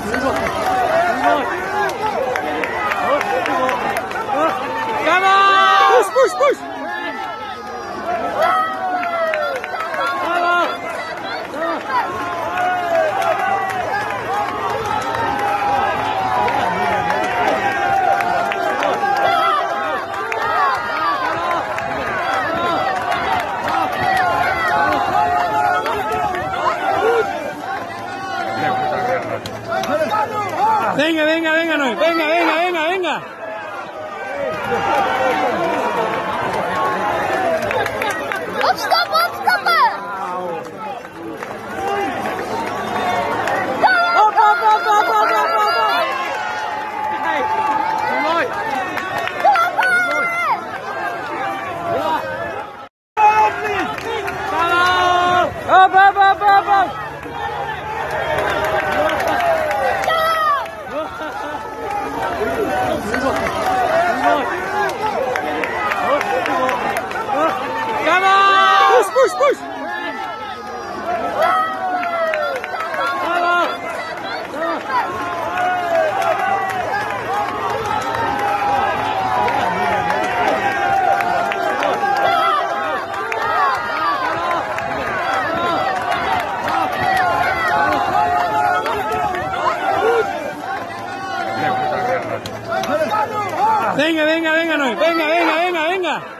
Come on! Push, push, push! Venga, venga, venga, no. venga, venga, venga, venga. Venga, venga, venga, no. venga, venga, venga, venga.